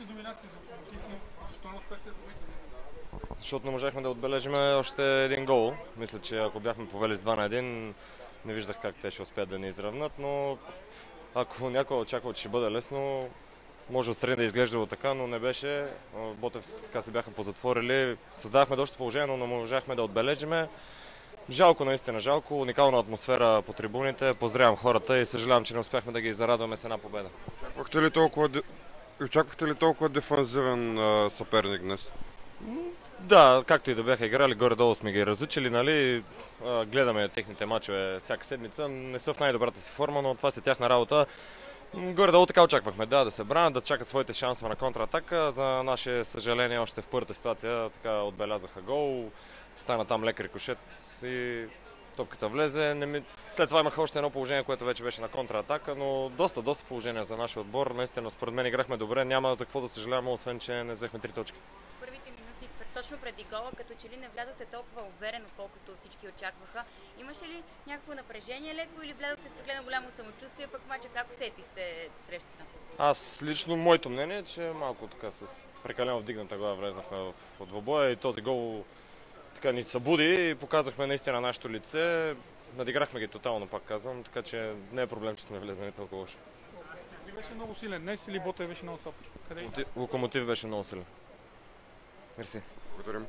повече доминации за локомотив, но защо не успяхте да добите? Защото не можахме да отбележим още един гол. Мисля, че ако бяхме повели с 2 на 1, не виждах как те ще успеят да ни изравнат, но ако някой очаква, че ще бъде лесно, може отстрани да е изглеждало така, но не беше. Ботев така се бяха позатворили. Създавахме доста положение, но не можахме да отбележиме. Жалко, наистина жалко. Уникална атмосфера по трибуните. Поздравям хората и съжалявам, че не успяхме да ги зарадваме с една победа. Чаквахте ли толкова очаквахте ли толкова дефанзивен а, съперник днес? Да, както и да бяха играли, горе-долу сме ги разучили, нали? Гледаме техните мачове всяка седмица. Не са в най-добрата си форма, но това си тяхна работа. Горе-долу така очаквахме, да, да се бранят, да чакат своите шансове на контратака. За наше съжаление, още в първата ситуация така отбелязаха гол. Стана там лек рикошет и топката влезе. Не ми... След това имаха още едно положение, което вече беше на контратака, но доста, доста положение за нашия отбор. Наистина, според мен играхме добре. Няма за какво да съжаляваме, освен, че не взехме три точки. Първите минути, точно преди гола, като че ли не влязохте толкова уверено, колкото всички очакваха. Имаше ли някакво напрежение леко или влязохте с прегледно голямо самочувствие, пък мача как усетихте срещата? Аз лично, моето мнение е, че малко така с прекалено вдигната глава влезнахме в двобоя и този гол така ни събуди и показахме наистина нашето лице. Надиграхме ги тотално, пак казвам, така че не е проблем, че сме влезнали толкова лошо. Ти беше много силен днес или Ботев беше много слаб? Къде? Локомотив беше много силен. Мерси. Благодарим.